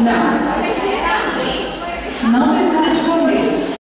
Não. Não